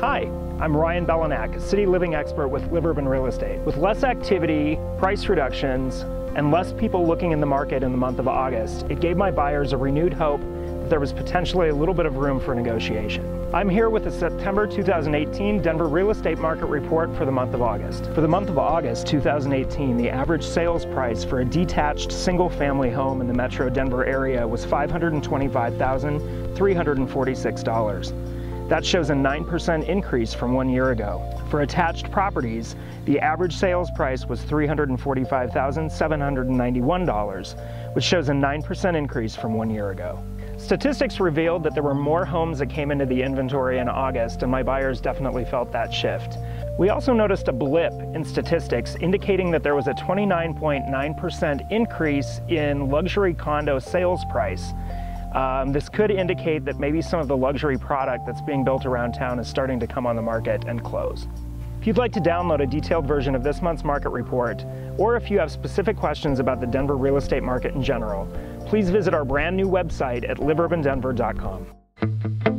Hi, I'm Ryan Belinak, city living expert with Live Urban Real Estate. With less activity, price reductions, and less people looking in the market in the month of August, it gave my buyers a renewed hope that there was potentially a little bit of room for negotiation. I'm here with the September 2018 Denver Real Estate Market Report for the month of August. For the month of August 2018, the average sales price for a detached single family home in the metro Denver area was $525,346. That shows a 9% increase from one year ago. For attached properties, the average sales price was $345,791, which shows a 9% increase from one year ago. Statistics revealed that there were more homes that came into the inventory in August, and my buyers definitely felt that shift. We also noticed a blip in statistics indicating that there was a 29.9% increase in luxury condo sales price um, this could indicate that maybe some of the luxury product that's being built around town is starting to come on the market and close. If you'd like to download a detailed version of this month's market report, or if you have specific questions about the Denver real estate market in general, please visit our brand new website at liveurbandenver.com.